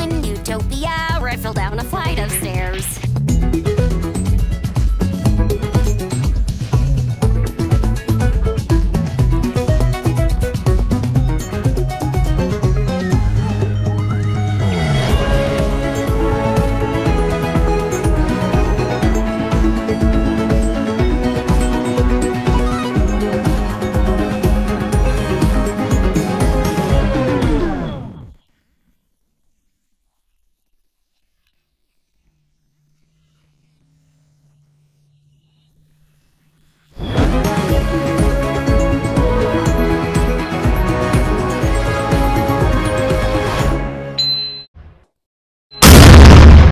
in utopia. Rifle down